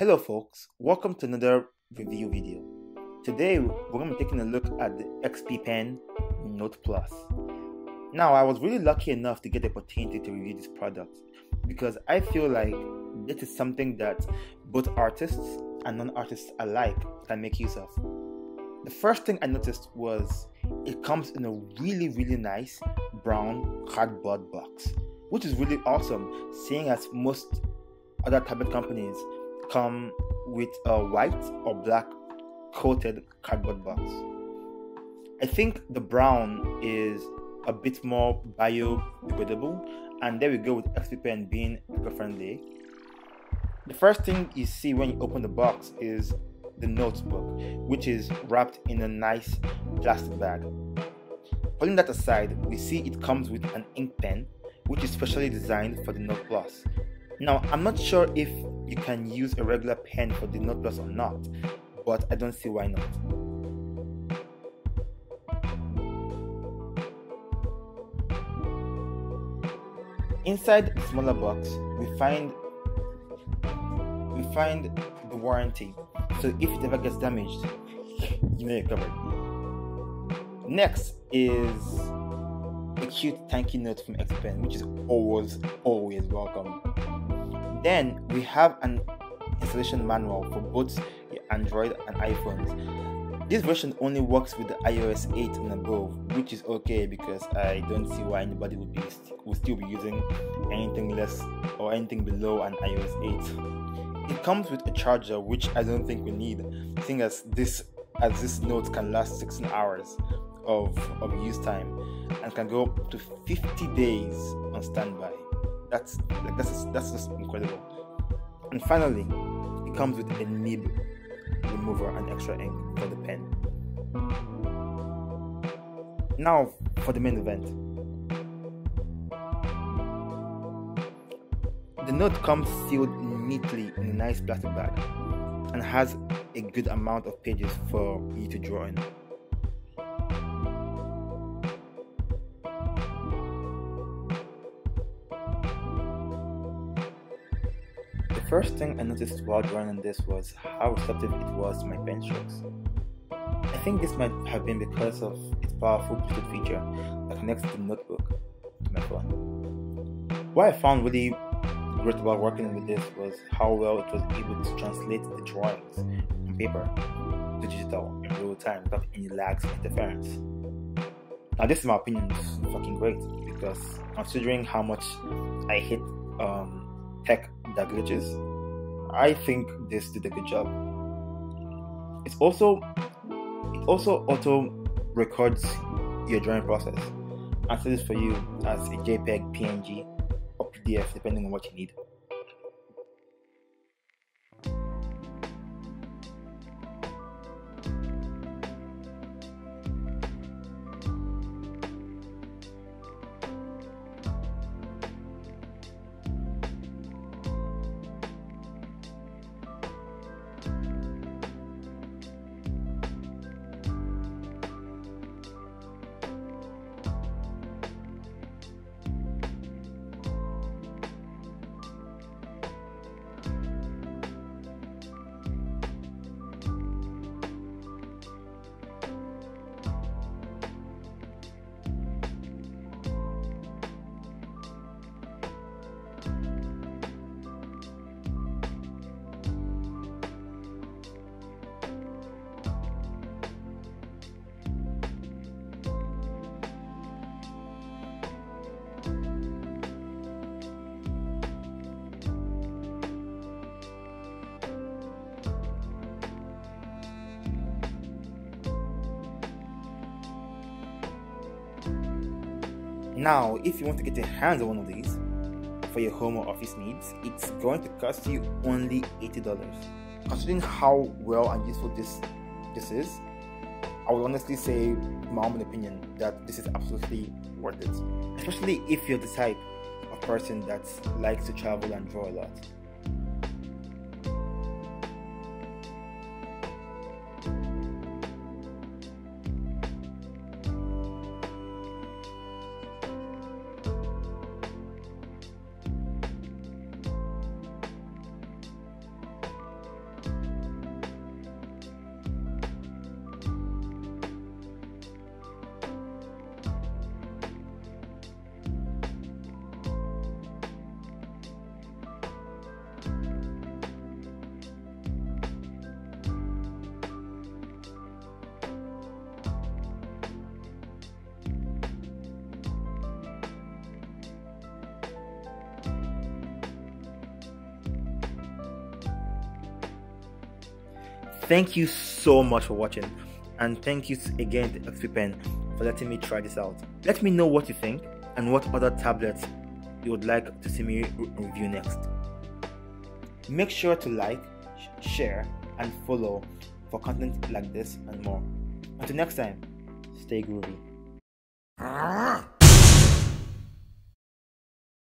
Hello folks, welcome to another review video. Today we're going to be taking a look at the XP Pen Note Plus. Now I was really lucky enough to get the opportunity to review this product because I feel like this is something that both artists and non-artists alike can make use of. The first thing I noticed was it comes in a really really nice brown cardboard box which is really awesome seeing as most other tablet companies come with a white or black coated cardboard box. I think the brown is a bit more biodegradable, and there we go with XP Pen being eco-friendly. The first thing you see when you open the box is the notebook, which is wrapped in a nice plastic bag. Putting that aside, we see it comes with an ink pen, which is specially designed for the Note Plus. Now, I'm not sure if you can use a regular pen for the Note Plus or not, but I don't see why not. Inside the smaller box, we find we find the warranty. So if it ever gets damaged, you know you're covered. Next is a cute thank you note from XP Pen, which is always always welcome. Then we have an installation manual for both Android and iPhones. This version only works with the iOS 8 and above, which is okay because I don't see why anybody would be would still be using anything less or anything below an iOS 8. It comes with a charger, which I don't think we need, seeing as this as this note can last 16 hours of, of use time and can go up to 50 days on standby. That's like that's that's just incredible. And finally, it comes with a nib remover and extra ink for the pen. Now for the main event. The note comes sealed neatly in a nice plastic bag and has a good amount of pages for you to draw in. First thing I noticed while drawing on this was how receptive it was to my pen strokes. I think this might have been because of its powerful Bluetooth feature that connects the notebook to my phone. What I found really great about working with this was how well it was able to translate the drawings from paper to digital in real time without any lags or interference. Now, this, in my opinion, is fucking great because considering how much I hate um, tech glitches, I think this did a good job. It's also it also auto records your drawing process and says for you as a JPEG, PNG, or PDF depending on what you need. Now, if you want to get your hands on one of these for your home or office needs, it's going to cost you only $80. Considering how well and useful this this is, I would honestly say, my own opinion, that this is absolutely worth it. Especially if you're the type of person that likes to travel and draw a lot. Thank you so much for watching, and thank you again to XP Pen for letting me try this out. Let me know what you think and what other tablets you would like to see me review next. Make sure to like, share, and follow for content like this and more. Until next time, stay groovy. Ah!